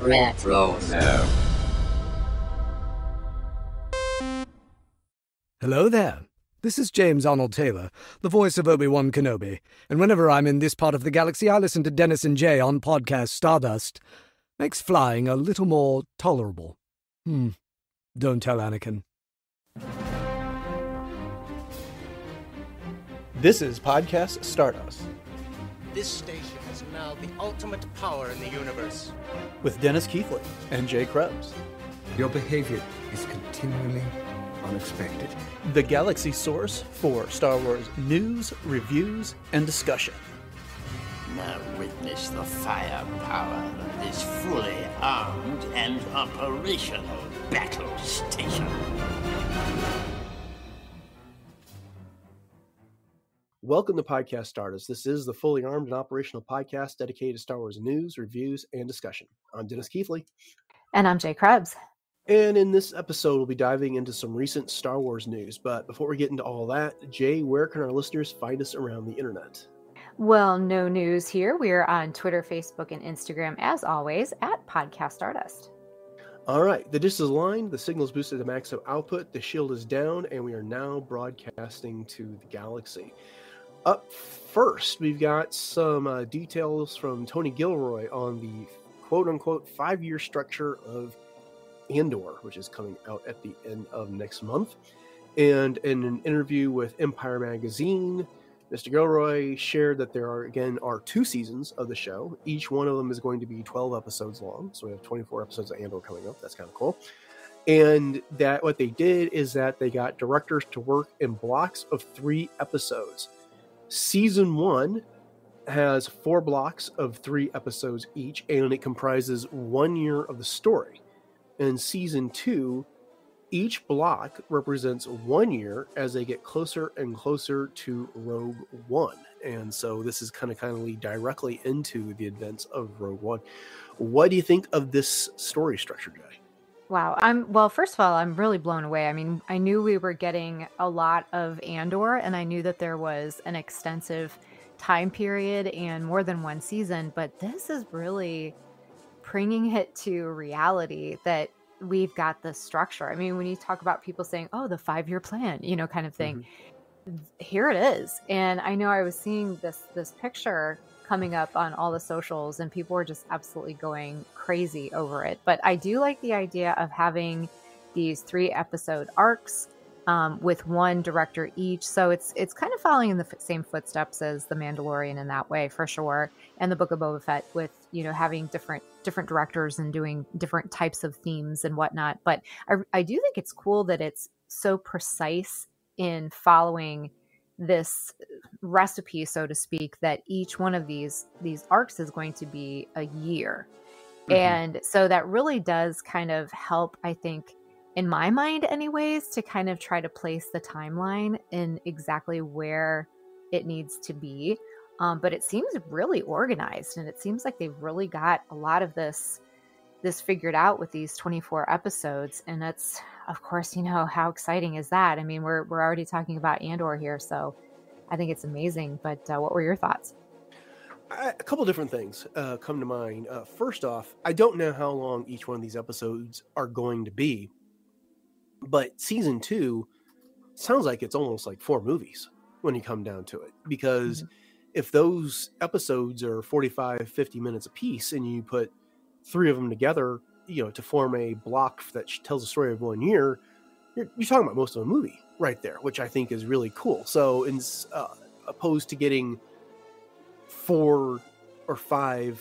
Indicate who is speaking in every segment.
Speaker 1: Retro. No.
Speaker 2: Hello there. This is James Arnold Taylor, the voice of Obi-Wan Kenobi, and whenever I'm in this part of the galaxy, I listen to Dennis and Jay on podcast Stardust. Makes flying a little more tolerable. Hmm. Don't tell Anakin.
Speaker 3: This is Podcast Stardust.
Speaker 4: This station is now the ultimate power in the universe.
Speaker 3: With Dennis Keithley and Jay Krebs.
Speaker 5: Your behavior is continually unexpected.
Speaker 3: The galaxy source for Star Wars news, reviews, and discussion.
Speaker 6: Now witness the firepower of this fully armed and operational battle station.
Speaker 3: Welcome to Podcast Stardust. This is the fully armed and operational podcast dedicated to Star Wars news, reviews, and discussion. I'm Dennis Keithley.
Speaker 7: And I'm Jay Krebs.
Speaker 3: And in this episode, we'll be diving into some recent Star Wars news. But before we get into all that, Jay, where can our listeners find us around the internet?
Speaker 7: Well, no news here. We're on Twitter, Facebook, and Instagram, as always, at Podcast Stardust.
Speaker 3: All right, the disc is aligned, the signal is boosted to maximum output, the shield is down, and we are now broadcasting to the galaxy. Up first, we've got some uh, details from Tony Gilroy on the quote unquote five year structure of Andor, which is coming out at the end of next month. And in an interview with Empire Magazine, Mr. Gilroy shared that there are again are two seasons of the show. Each one of them is going to be 12 episodes long. So we have 24 episodes of Andor coming up. That's kind of cool. And that what they did is that they got directors to work in blocks of three episodes Season one has four blocks of three episodes each, and it comprises one year of the story. In season two, each block represents one year as they get closer and closer to Rogue One. And so this is kind of kind of lead directly into the events of Rogue One. What do you think of this story structure, Jay?
Speaker 7: Wow. I'm well, first of all, I'm really blown away. I mean, I knew we were getting a lot of Andor and I knew that there was an extensive time period and more than one season, but this is really bringing it to reality that we've got the structure. I mean, when you talk about people saying, "Oh, the 5-year plan," you know, kind of thing. Mm-hmm. Here it is. And I know I was seeing this this picture coming up on all the socials and people were just absolutely going crazy over it. But I do like the idea of having these three episode arcs um, with one director each. So it's it's kind of following in the f- same footsteps as The Mandalorian in that way for sure, and the Book of Boba Fett with you know having different different directors and doing different types of themes and whatnot. But I, I do think it's cool that it's so precise in following this recipe so to speak that each one of these these arcs is going to be a year mm-hmm. and so that really does kind of help i think in my mind anyways to kind of try to place the timeline in exactly where it needs to be um, but it seems really organized and it seems like they've really got a lot of this this figured out with these 24 episodes and that's of course, you know, how exciting is that? I mean, we're, we're already talking about Andor here, so I think it's amazing. But uh, what were your thoughts?
Speaker 3: a couple different things uh, come to mind. Uh, first off, I don't know how long each one of these episodes are going to be, but season two sounds like it's almost like four movies when you come down to it. Because mm-hmm. if those episodes are 45, 50 minutes a piece and you put three of them together, you know to form a block that tells the story of one year you're, you're talking about most of a movie right there which i think is really cool so in uh, opposed to getting four or five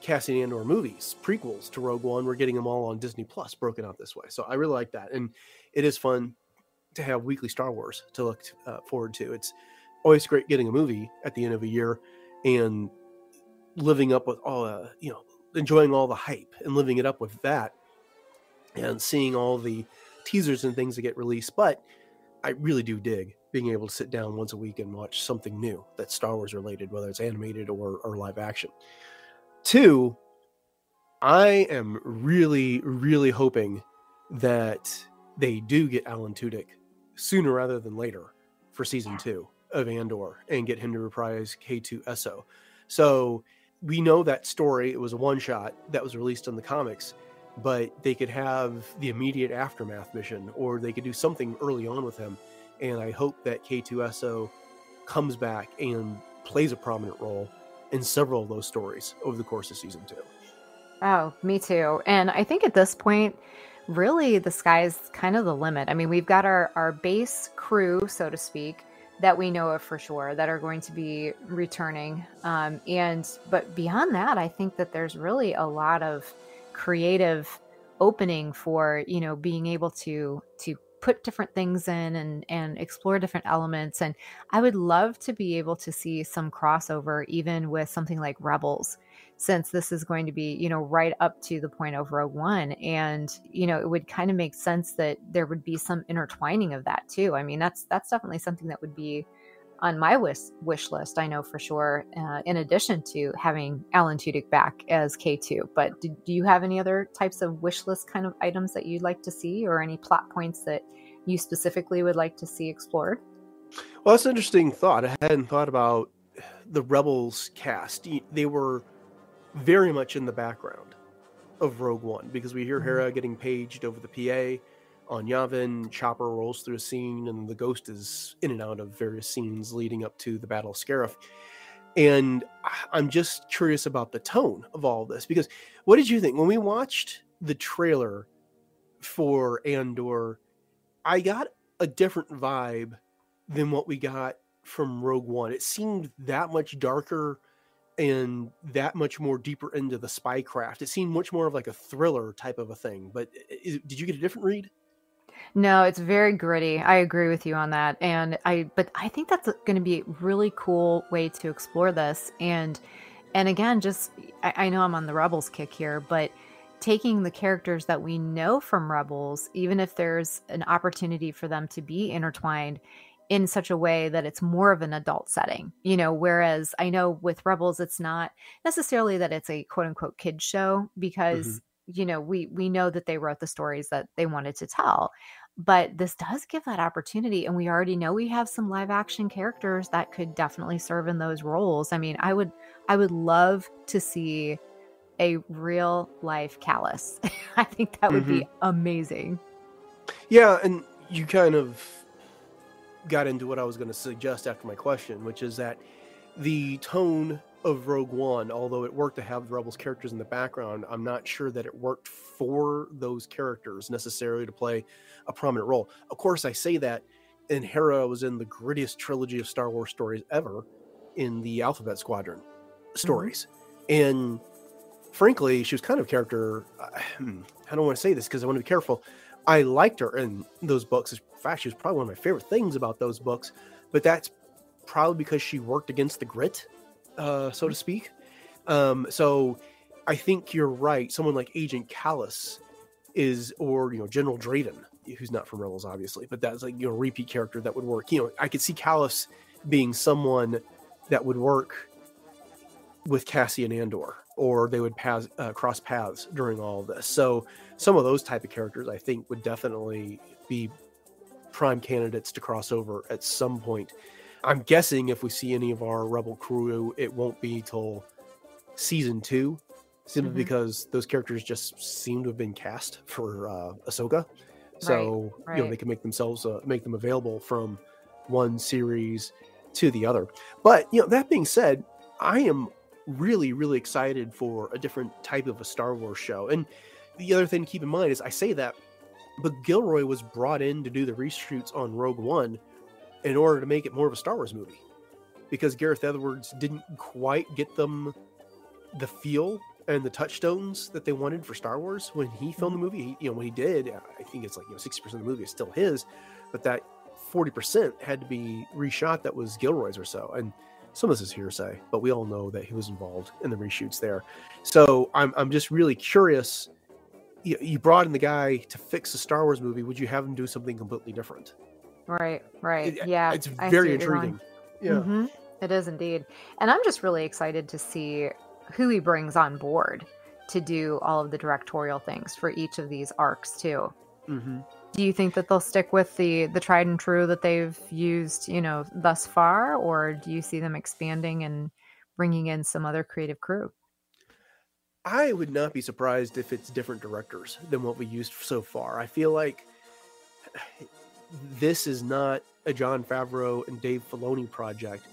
Speaker 3: Cassian Andor movies, prequels to Rogue One. We're getting them all on Disney Plus, broken out this way. So I really like that, and it is fun to have weekly Star Wars to look uh, forward to. It's always great getting a movie at the end of a year and living up with all, uh, you know, enjoying all the hype and living it up with that and seeing all the teasers and things that get released. But I really do dig being able to sit down once a week and watch something new that's Star Wars related, whether it's animated or, or live action. Two, I am really, really hoping that they do get Alan Tudyk sooner rather than later for season two of Andor and get him to reprise K2SO. So we know that story. It was a one shot that was released in the comics, but they could have the immediate aftermath mission, or they could do something early on with him. And I hope that K2SO comes back and plays a prominent role in several of those stories over the course of season two.
Speaker 7: Oh, me too. And I think at this point, really the sky's kind of the limit. I mean, we've got our, our base crew, so to speak, that we know of for sure that are going to be returning. Um, and but beyond that, I think that there's really a lot of creative opening for you know being able to to put different things in and and explore different elements and i would love to be able to see some crossover even with something like rebels since this is going to be you know right up to the point of rogue one and you know it would kind of make sense that there would be some intertwining of that too i mean that's that's definitely something that would be on my wish wish list. I know for sure. Uh, in addition to having Alan Tudyk back as K two, but do, do, you have any other types of wish list kind of items that you'd like to see, or any plot points that you specifically would like to see explored?
Speaker 3: Well, that's an interesting thought. I hadn't thought about the Rebels cast. They were very much in the background of Rogue One because we hear mm-hmm. Hera getting paged over the PA on Yavin, Chopper rolls through a scene, and the ghost is in and out of various scenes leading up to the Battle of Scarif. And I'm just curious about the tone of all of this because what did you think when we watched the trailer for Andor? I got a different vibe than what we got from Rogue One. It seemed that much darker and that much more deeper into the spycraft. It seemed much more of like a thriller type of a thing. But eh, is, did you get a different read?
Speaker 7: No, it's very gritty. I agree with you on that. And I but I think that's going to be a really cool way to explore this and and again just I, I know I'm on the Rebels kick here, but taking the characters that we know from Rebels, even if there's an opportunity for them to be intertwined in such a way that it's more of an adult setting, you know, whereas I know with Rebels, it's not necessarily that it's a quote unquote kid show because mm-hmm you know we we know that they wrote the stories that they wanted to tell but this does give that opportunity and we already know we have some live action characters that could definitely serve in those roles i mean i would i would love to see a real life Kallus. i think that would mm-hmm. be amazing
Speaker 3: yeah and you kind of got into what i was going to suggest after my question which is that the tone of Rogue One, although it worked to have the Rebels characters in the background, I'm not sure that it worked for those characters necessarily to play a prominent role. Of course, I say that, and Hera was in the grittiest trilogy of Star Wars stories ever in the Alphabet Squadron stories. Mm-hmm. And frankly, she was kind of character. I don't want to say this because I want to be careful. I liked her in those books. In fact, she was probably one of my favorite things about those books, but that's probably because she worked against the grit uh, so to speak. Um, so I think you're right. Someone like Agent Kallus is, or you know, General Draven, who's not from Rebels, obviously, but that's like you know, repeat character that would work. You know, I could see Kallus being someone that would work with Cassian Andor, or they would pass, uh, cross paths during all of this. So some of those type of characters, I think, would definitely be prime candidates to cross over at some point I'm guessing if we see any of our Rebel crew, it won't be till season two, simply mm-hmm. because those characters just seem to have been cast for uh, Ahsoka. So right, right. you know they can make themselves uh, make them available from one series to the other. But you know that being said, I am really really excited for a different type of a Star Wars show. And the other thing to keep in mind is I say that, but Gilroy was brought in to do the reshoots on Rogue One in order to make it more of a Star Wars movie because Gareth Edwards didn't quite get them the feel and the touchstones that they wanted for Star Wars when he filmed the mm-hmm. movie. He, you know, when he did, I think it's like you know sixty percent of the movie is still his, but that forty percent had to be reshot. That was Gilroy's or so, and some of this is hearsay, but we all know that he was involved in the reshoots there. So I'm I'm just really curious. You, you brought in the guy to fix a Star Wars movie. Would you have him do something completely different?
Speaker 7: Right, right. It, yeah.
Speaker 3: It's very intriguing. Yeah. Mm-hmm.
Speaker 7: It is indeed. And I'm just really excited to see who he brings on board to do all of the directorial things for each of these arcs too. Mm-hmm. Do you think that they'll stick with the the tried and true that they've used, you know, thus far, or do you see them expanding and bringing in some other creative crew.
Speaker 3: I would not be surprised if it's different directors than what we used so far. I feel like this is not a Jon Favreau and Dave Filoni project.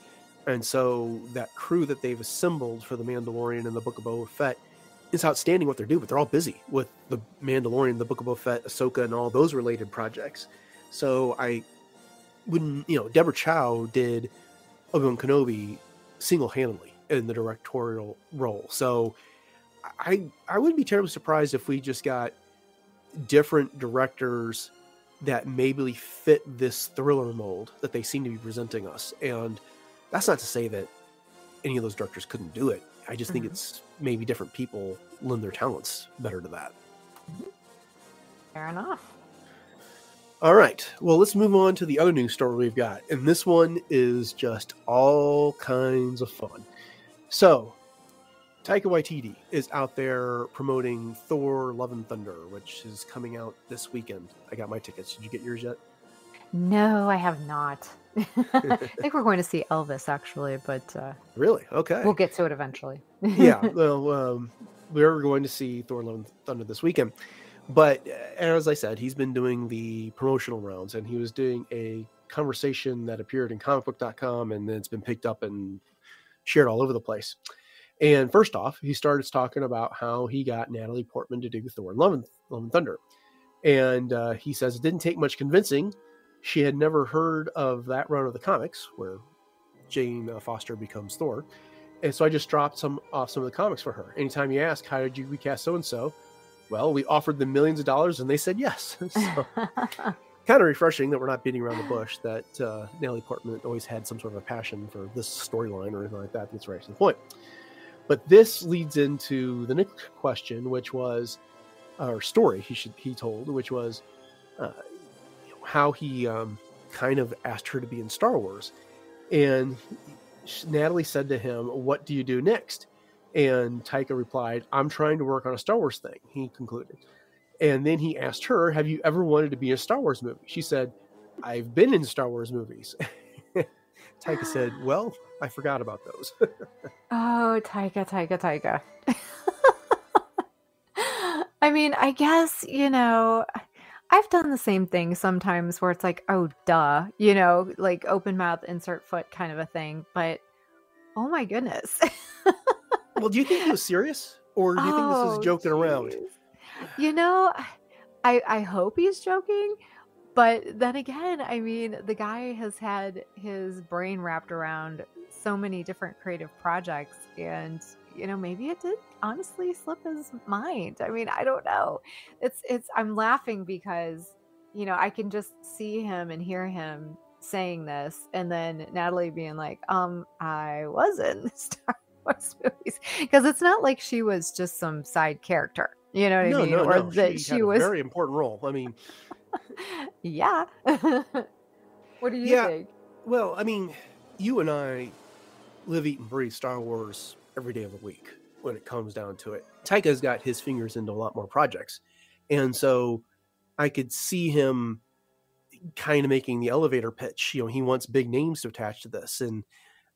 Speaker 3: And so that crew that they've assembled for the Mandalorian and the Book of Boba Fett is outstanding what they're doing, but they're all busy with the Mandalorian, the Book of Boba Fett, Ahsoka, and all those related projects. So I wouldn't, you know, Deborah Chow did Obi-Wan Kenobi single-handedly in the directorial role. So I I wouldn't be terribly surprised if we just got different directors that maybe fit this thriller mold that they seem to be presenting us. And that's not to say that any of those directors couldn't do it. I just think
Speaker 7: Mhm.
Speaker 3: it's maybe different people lend their talents better to that.
Speaker 7: Fair enough.
Speaker 3: All right. Well, let's move on to the other news story we've got. And this one is just all kinds of fun. So, Taika Waititi is out there promoting Thor Love and Thunder, which is coming out this weekend. I got my tickets. Did you get yours yet?
Speaker 7: No, I have not. I think we're going to see Elvis actually, but uh,
Speaker 3: Really? Okay.
Speaker 7: we'll get to it eventually.
Speaker 3: yeah. Well, um, we're going to see Thor Love and Thunder this weekend. But uh, as I said, he's been doing the promotional rounds and he was doing a conversation that appeared in comicbook.com and then it's been picked up and shared all over the place. And first off, he starts talking about how he got Natalie Portman to do Thor Love and, Love and Thunder. And uh, he says it didn't take much convincing. She had never heard of that run of the comics where Jane uh, Foster becomes Thor. And so I just dropped some off some of the comics for her. Anytime you ask, how did you recast so and so? Well, we offered them millions of dollars and they said yes. so kind of refreshing that we're not beating around the bush, that uh, Natalie Portman always had some sort of a passion for this storyline or anything like that. That's right to the point. But this leads into the next question, which was, or story he should he told, which was uh, how he um, kind of asked her to be in Star Wars, and Natalie said to him, "What do you do next?" And Taika replied, "I'm trying to work on a Star Wars thing." He concluded, and then he asked her, "Have you ever wanted to be in a Star Wars movie?" She said, "I've been in Star Wars movies." Taika said, "Well, I forgot about those."
Speaker 7: oh, Taika, Taika, Taika. I mean, I guess, you know, I've done the same thing sometimes where it's like, oh, duh, you know, like open mouth, insert foot kind of a thing. But oh my goodness.
Speaker 3: well, do you think he was serious, or do you think this
Speaker 7: Oh,
Speaker 3: is joking around?
Speaker 7: You know, I I hope he's joking, but then again, I mean, the guy has had his brain wrapped around so many different creative projects and you know, maybe it did honestly slip his mind. I mean, I don't know. It's it's I'm laughing because you know, I can just see him and hear him saying this and then Natalie being like, "Um, I was in Star Wars movies." Because it's not like she was just some side character. You know what
Speaker 3: no,
Speaker 7: I mean?
Speaker 3: no,
Speaker 7: or
Speaker 3: no.
Speaker 7: that
Speaker 3: she,
Speaker 7: she,
Speaker 3: had a
Speaker 7: was
Speaker 3: very important role. I mean,
Speaker 7: Yeah. what do you
Speaker 3: Yeah.
Speaker 7: think?
Speaker 3: well, I mean, you and I live, eat, and breathe Star Wars every day of the week when it comes down to it. Taika's got his fingers into a lot more projects, and so I could see him kind of making the elevator pitch. You know, he wants big names to attach to this, and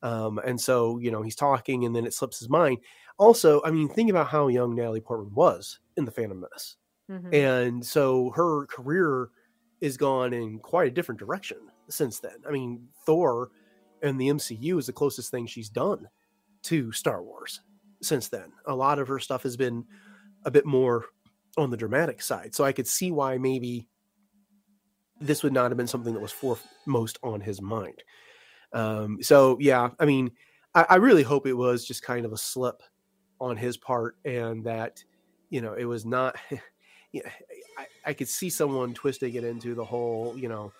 Speaker 3: um, and so you know he's talking, and then it slips his mind. Also, I mean, think about how young Natalie Portman was in the Phantom Menace.
Speaker 7: Mhm.
Speaker 3: and so her career is gone in quite a different direction since then. I mean, Thor and the MCU is the closest thing she's done to Star Wars since then. A lot of her stuff has been a bit more on the dramatic side, so I could see why maybe this would not have been something that was foremost on his mind. Um, so yeah, I mean, I, I really hope it was just kind of a slip on his part, and that you know it was not. I, I could see someone twisting it into the whole, you know,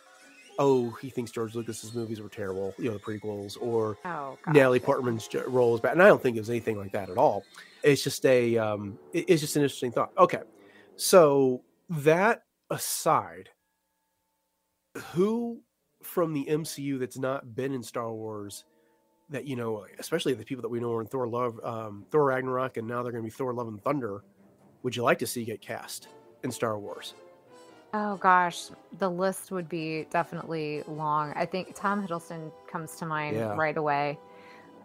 Speaker 3: oh, he thinks George Lucas's movies were terrible, you know, the prequels, or
Speaker 7: Oh,
Speaker 3: Natalie. Portman's role is bad. And I don't think it was anything like that at all. It's just a, um, it's just an interesting thought. Okay, so that aside, who from the MCU that's not been in Star Wars that you know, especially the people that we know are in Thor Love, um, Thor Ragnarok, and now they're going to be Thor Love and Thunder, would you like to see get cast in Star Wars?
Speaker 7: Oh gosh, the list would be definitely long. I think Tom Hiddleston comes to mind
Speaker 3: Yeah.
Speaker 7: right away.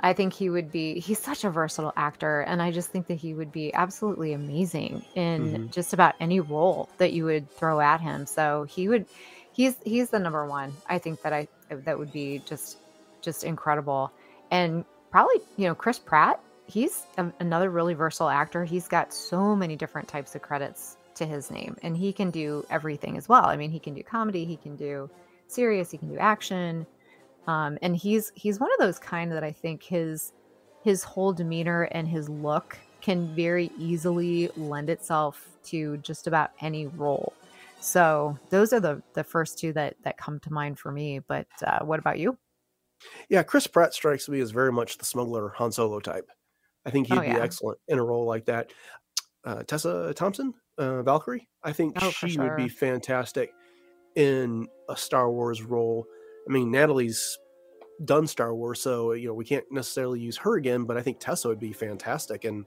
Speaker 7: I think he would be he's such a versatile actor and I just think that he would be absolutely amazing in
Speaker 3: Mhm.
Speaker 7: just about any role that you would throw at him. So he would he's he's the number one. I think that I that would be just just incredible. And probably, you know, Chris Pratt, he's a, another really versatile actor. He's got so many different types of credits to his name and he can do everything as well. I mean, he can do comedy, he can do serious, he can do action um, and he's he's one of those kind that I think his his whole demeanor and his look can very easily lend itself to just about any role. So those are the the first two that that come to mind for me. But uh, what about you?
Speaker 3: Yeah, Chris Pratt strikes me as very much the smuggler Han Solo type. I think he'd
Speaker 7: Oh,
Speaker 3: be excellent in a role like that. Uh, Tessa Thompson, uh, Valkyrie, I think
Speaker 7: Oh,
Speaker 3: she would be fantastic in a Star Wars role. I mean, Natalie's done Star Wars, so you know we can't necessarily use her again. But I think Tessa would be fantastic, and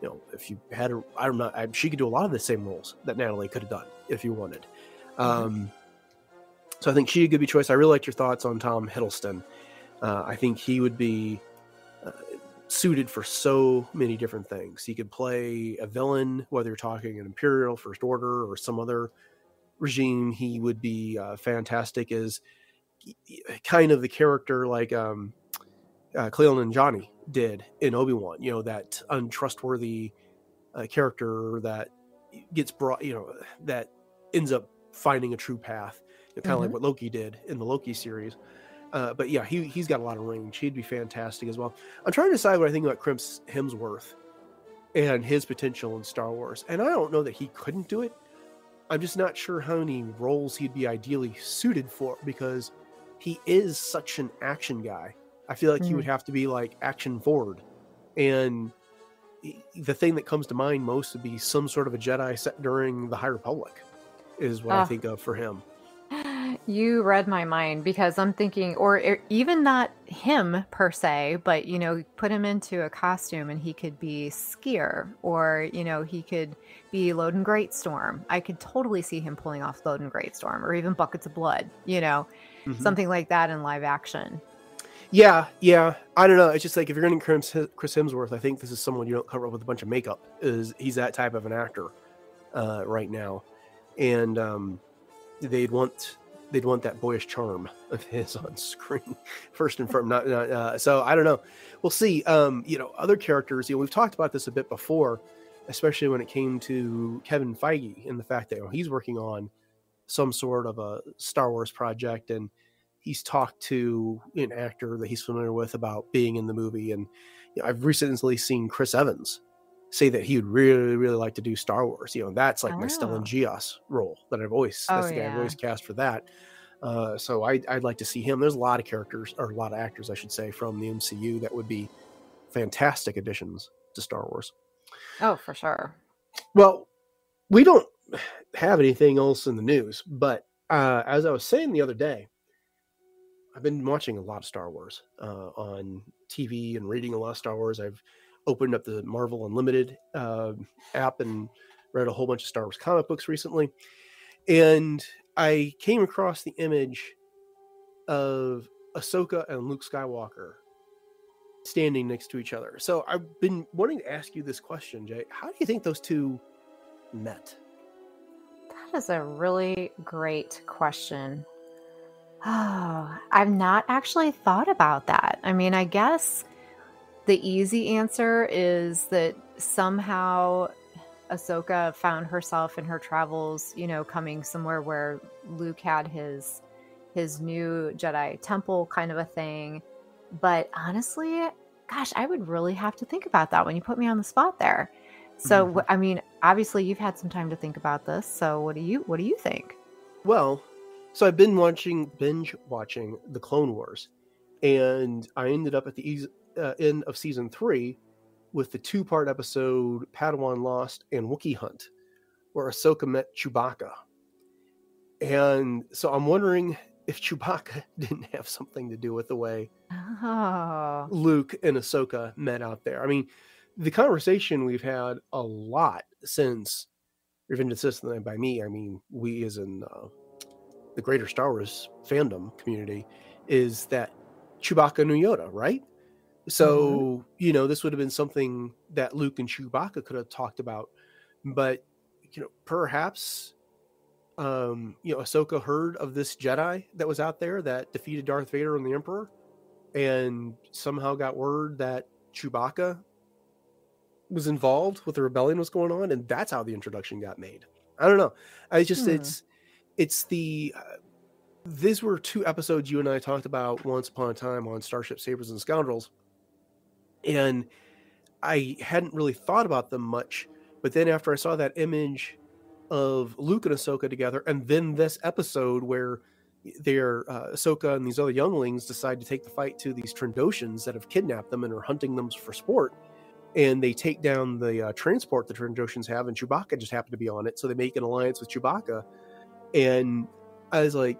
Speaker 3: you know if you had her, I don't know, I, she could do a lot of the same roles that Natalie could have done if you wanted. Um, so I think she a good be choice. I really liked your thoughts on Tom Hiddleston. Uh, I think he would be suited for so many different things. He could play a villain, whether you're talking an Imperial, First Order, or some other regime. He would be uh, fantastic as kind of the character like um, uh, Kumail Nanjiani did in Obi Wan. You know that untrustworthy uh, character that gets brought. You know that ends up finding a true path. You know, kind of like
Speaker 7: Mhm.
Speaker 3: what Loki did in the Loki series. Uh, but yeah, he he's got a lot of range. He'd be fantastic as well. I'm trying to decide what I think about Chris Hemsworth and his potential in Star Wars. And I don't know that he couldn't do it. I'm just not sure how many roles he'd be ideally suited for because he is such an action guy. I feel like he would have to be like action forward. And the thing that comes to mind most would be some sort of a Jedi set during the High Republic, is what I
Speaker 7: Ah.
Speaker 3: think of for him.
Speaker 7: You read my mind because I'm thinking, or even not him per se, but you know, put him into a costume and he could be Sskeer, or you know, he could be Loden Greatstorm. I could totally see him pulling off Loden Greatstorm, or even Buckets of Blood. You know,
Speaker 3: Mhm.
Speaker 7: something like that in live action.
Speaker 3: Yeah, yeah. I don't know. It's just like if you're going to Chris, Chris Hemsworth, I think this is someone you don't cover up with a bunch of makeup. Is he's that type of an actor uh, right now, and um, they'd want they'd want that boyish charm of his on screen first and foremost. Not, not uh, so. I don't know. We'll see. Um, you know, other characters. You know, we've talked about this a bit before, especially when it came to Kevin Feige and the fact that you know, he's working on some sort of a Star Wars project and he's talked to an actor that he's familiar with about being in the movie and you know, i've recently seen chris evans say that he would really really like to do star wars you know that's like my stellan
Speaker 7: Oh.
Speaker 3: gios role that i've always that's
Speaker 7: Oh,
Speaker 3: the guy i've always cast for that uh, so I, i'd like to see him there's a lot of characters or a lot of actors i should say from the mcu that would be fantastic additions to star wars
Speaker 7: Oh, for sure.
Speaker 3: well, we don't have anything else in the news, but uh, as I was saying the other day, I've been watching a lot of Star Wars uh, on TV and reading a lot of Star Wars. I've opened up the Marvel Unlimited uh, app and read a whole bunch of Star Wars comic books recently. And I came across the image of Ahsoka and Luke Skywalker standing next to each other. So I've been wanting to ask you this question, Jay. How do you think those two met?
Speaker 7: That is a really great question. Oh, I've not actually thought about that. I mean, I guess the easy answer is that somehow Ahsoka found herself in her travels, you know, coming somewhere where Luke had his his new Jedi temple kind of a thing. But honestly, gosh, I would really have to think about that when you put me on the spot there. So,
Speaker 3: Mhm.
Speaker 7: I mean, obviously you've had some time to think about this. So, what do you what do you think?
Speaker 3: Well, so I've been watching binge watching the Clone Wars, and I ended up at the uh, end of season three with the two part episode Padawan Lost and Wookiee Hunt, where Ahsoka met Chewbacca. And so I'm wondering if Chewbacca didn't have something to do with the way
Speaker 7: Oh,
Speaker 3: Luke and Ahsoka met out there. I mean, the conversation we've had a lot since Revenge of the Sith, and by me, I mean we as in uh, the greater Star Wars fandom community, is that Chewbacca knew Yoda, right? So, you know, this would have been something that Luke and Chewbacca could have talked about. But, you know, perhaps um, you know, Ahsoka heard of this Jedi that was out there that defeated Darth Vader and the Emperor, and somehow got word that Chewbacca was involved with the rebellion was going on, and that's how the introduction got made. I don't know. I just
Speaker 7: Hmm.
Speaker 3: it's it's the uh, these were two episodes you and I talked about once upon a time on Starship Sabers and Scoundrels, and I hadn't really thought about them much. But then after I saw that image of Luke and Ahsoka together, and then this episode where they're uh, Ahsoka and these other younglings decide to take the fight to these Trandoshans that have kidnapped them and are hunting them for sport, and they take down the uh, transport the Trandoshans have, and Chewbacca just happened to be on it, so they make an alliance with Chewbacca, and I was like,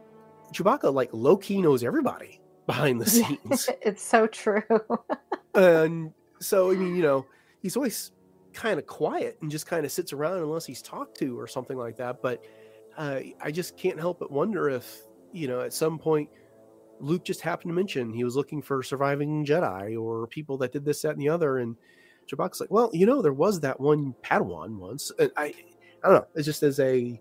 Speaker 3: Chewbacca like low key knows everybody behind the scenes
Speaker 7: it's so true.
Speaker 3: and so I mean, you know, he's always kind of quiet and just kind of sits around unless he's talked to or something like that. But uh, I just can't help but wonder if you know at some point Luke just happened to mention he was looking for surviving Jedi or people that did this, that, and the other, and Chewbacca's like, well, you know, there was that one Padawan once. And I, I don't know. It's just as a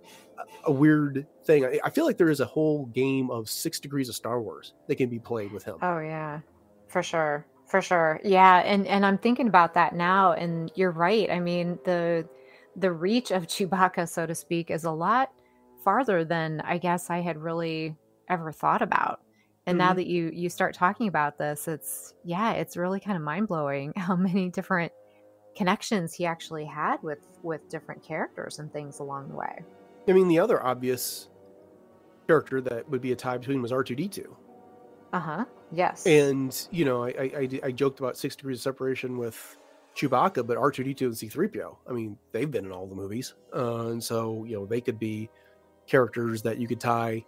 Speaker 3: a weird thing. I, I feel like there is a whole game of six degrees of Star Wars that can be played with him.
Speaker 7: Oh yeah, for sure, for sure. Yeah, and and I'm thinking about that now, and you're right. I mean the the reach of Chewbacca, so to speak, is a lot farther than I guess I had really ever thought about. And now
Speaker 3: Mhm.
Speaker 7: that you you start talking about this, it's yeah, it's really kind of mind blowing how many different connections he actually had with with different characters and things along the way.
Speaker 3: I mean, the other obvious character that would be a tie between was R two D two,
Speaker 7: huh. Yes.
Speaker 3: and you know, I, I I joked about six degrees of separation with Chewbacca, but R two D two and C three PO. I mean, they've been in all the movies, uh, and so you know they could be characters that you could tie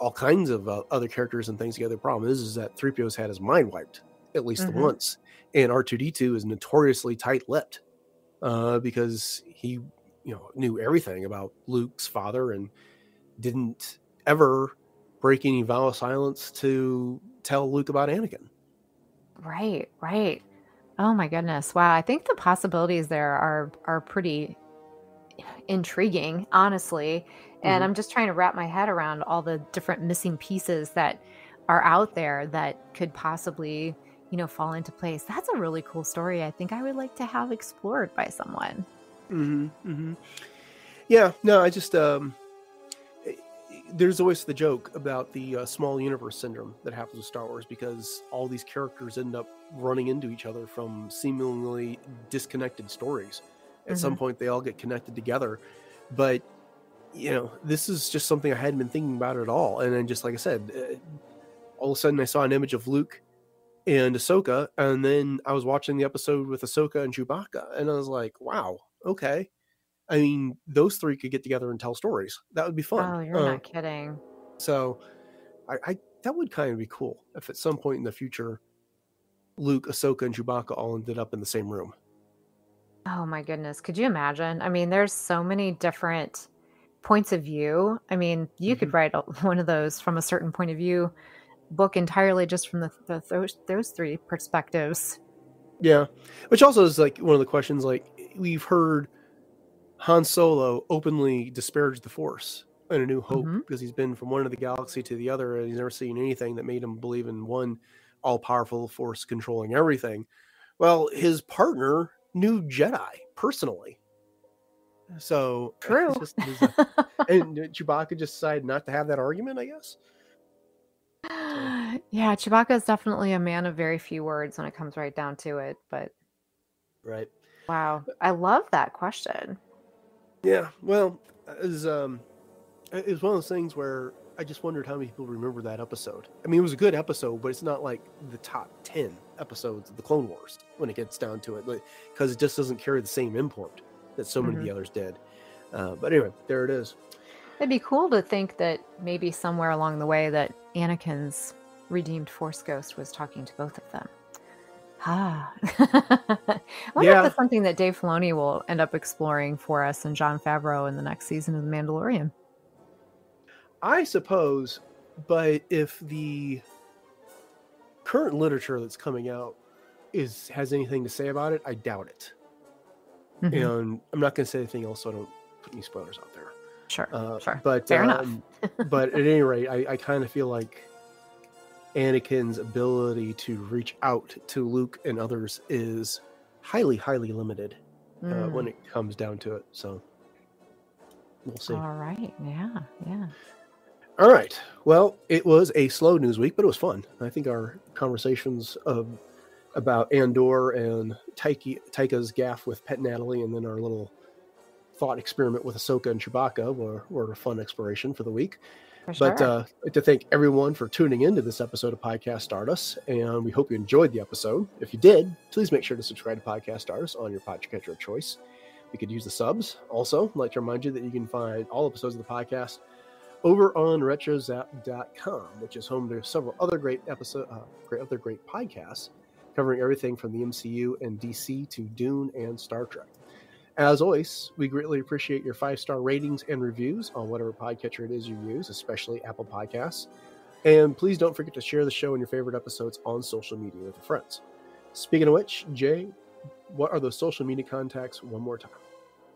Speaker 3: all kinds of uh, other characters and things together. The problem is, is that three PO's had his mind wiped at least
Speaker 7: Mhm.
Speaker 3: the once, and R two D two is notoriously tight lipped uh, because he you know knew everything about Luke's father and didn't ever break any vow of silence to tell Luke about Anakin.
Speaker 7: Right, right. Oh my goodness. Wow. I think the possibilities there are are pretty intriguing, honestly. And
Speaker 3: Mhm.
Speaker 7: I'm just trying to wrap my head around all the different missing pieces that are out there that could possibly, you know, fall into place. That's a really cool story. I think I would like to have explored by someone.
Speaker 3: Mm-hmm, mm-hmm. Yeah, no, I just um, there's always the joke about the uh, small universe syndrome that happens with Star Wars because all these characters end up running into each other from seemingly disconnected stories. At some point, they all get connected together, but you know, this is just something I hadn't been thinking about at all. And then, just like I said, uh, all of a sudden, I saw an image of Luke and Ahsoka, and then I was watching the episode with Ahsoka and Chewbacca, and I was like, wow, okay. I mean, those three could get together and tell stories. That would be fun.
Speaker 7: Oh, you're
Speaker 3: Uh,
Speaker 7: not kidding.
Speaker 3: so, I, I that would kind of be cool if at some point in the future, Luke, Ahsoka, and Chewbacca all ended up in the same room.
Speaker 7: Oh my goodness. Could you imagine? I mean, there's so many different points of view. I mean, you could write one of those from a certain point of view book entirely just from the, the those those three perspectives.
Speaker 3: Yeah, which also is like one of the questions. Like we've heard Han Solo openly disparaged the Force in A New Hope
Speaker 7: Mhm.
Speaker 3: because he's been from one end of the galaxy to the other, and he's never seen anything that made him believe in one all-powerful Force controlling everything. Well, his partner knew Jedi personally, so it's
Speaker 7: True.
Speaker 3: just- a- and Chewbacca just decided not to have that argument. I guess.
Speaker 7: yeah, Chewbacca is definitely a man of very few words when it comes right down to it. But
Speaker 3: Right.
Speaker 7: wow, I love that question.
Speaker 3: Yeah, well, it was um, it was one of those things where I just wondered how many people remember that episode. I mean, it was a good episode, but it's not like the top ten episodes of the Clone Wars when it gets down to it, because it just doesn't carry the same import that so many of the others did. Uh, but anyway, there it is.
Speaker 7: It'd be cool to think that maybe somewhere along the way that Anakin's redeemed Force Ghost was talking to both of them. Ah. I wonder
Speaker 3: Yeah.
Speaker 7: if that's something that Dave Filoni will end up exploring for us and Jon Favreau in the next season of The Mandalorian.
Speaker 3: I suppose, but if the current literature that's coming out is has anything to say about it, I doubt it.
Speaker 7: Mhm.
Speaker 3: And I'm not going to say anything else, so I don't put any spoilers out there.
Speaker 7: Sure,
Speaker 3: Uh,
Speaker 7: sure.
Speaker 3: But
Speaker 7: Fair enough.
Speaker 3: um, but at any rate, I, I kind of feel like Anakin's ability to reach out to Luke and others is highly, highly limited uh,
Speaker 7: Mm.
Speaker 3: when it comes down to it. So we'll see.
Speaker 7: All right. Yeah. Yeah.
Speaker 3: All right. Well, it was a slow news week, but it was fun. I think our conversations of about Andor and Taika, Taika's gaff with Pet Natalie, and then our little thought experiment with Ahsoka and Chewbacca were, were a fun exploration for the week.
Speaker 7: For sure.
Speaker 3: But uh, I'd like to thank everyone for tuning into this episode of Podcast Stardust, and we hope you enjoyed the episode. If you did, please make sure to subscribe to Podcast Stardust on your podcatcher of choice. We could use the subs. Also, I'd like to remind you that you can find all episodes of the podcast over on retrozap.com, which is home to several other great episode, uh, great other great podcasts covering everything from the MCU and DC to Dune and Star Trek. As always, we greatly appreciate your five star ratings and reviews on whatever podcatcher it is you use, especially Apple Podcasts. And please don't forget to share the show and your favorite episodes on social media with your friends. Speaking of which, Jay, what are those social media contacts one more time?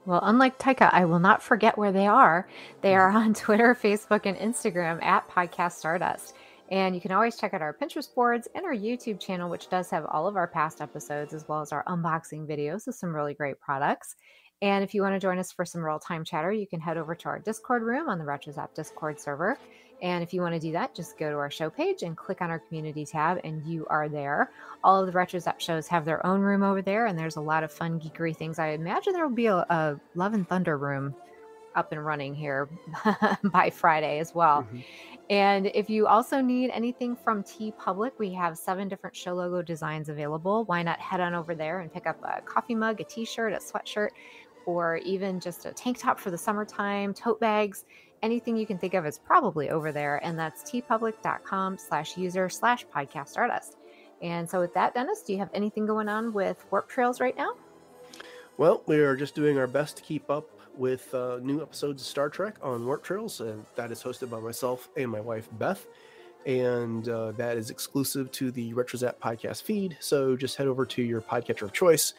Speaker 7: Well, unlike Taika, I will not forget where they are. They mm-hmm. are on Twitter, Facebook, and Instagram at Podcast Stardust. And you can always check out our Pinterest boards and our YouTube channel, which does have all of our past episodes as well as our unboxing videos of some really great products. And if you want to join us for some real time chatter, you can head over to our Discord room on the RetroZap Discord server. And if you want to do that, just go to our show page and click on our community tab, and you are there. All of the RetroZap shows have their own room over there, and there's a lot of fun geekery things. I imagine there will be a, a Love and Thunder room up and running here by Friday as well.
Speaker 3: Mhm.
Speaker 7: And if you also need anything from TeePublic, we have seven different show logo designs available. Why not head on over there and pick up a coffee mug, a t shirt, a sweatshirt, or even just a tank top for the summertime, tote bags, anything you can think of is probably over there. And that's teepublic.com slash user slash podcast stardust. And so with that, Dennis, do you have anything going on with Warp Trails right now?
Speaker 3: Well, we are just doing our best to keep up with uh, new episodes of Star Trek on Warp Trails, and that is hosted by myself and my wife Beth. And uh, that is exclusive to the RetroZap podcast feed. So just head over to your podcatcher of choice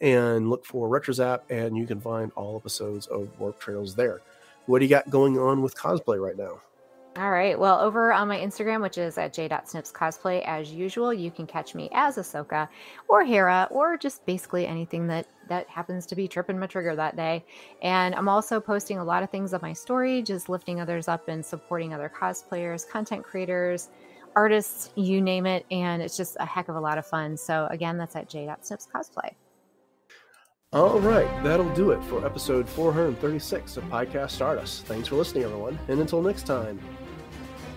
Speaker 3: and look for RetroZap, and you can find all episodes of Warp Trails there. What do you got going on with cosplay right now?
Speaker 7: All right. Well, over on my Instagram, which is at j.snips cosplay, as usual, you can catch me as Ahsoka or Hera or just basically anything that that happens to be tripping my trigger that day. And I'm also posting a lot of things on my story, just lifting others up and supporting other cosplayers, content creators, artists, you name it. And it's just a heck of a lot of fun. So again, that's at j.snips cosplay.
Speaker 3: All right, that'll do it for episode 436 of Podcast Stardust. Thanks for listening, everyone. And until next time,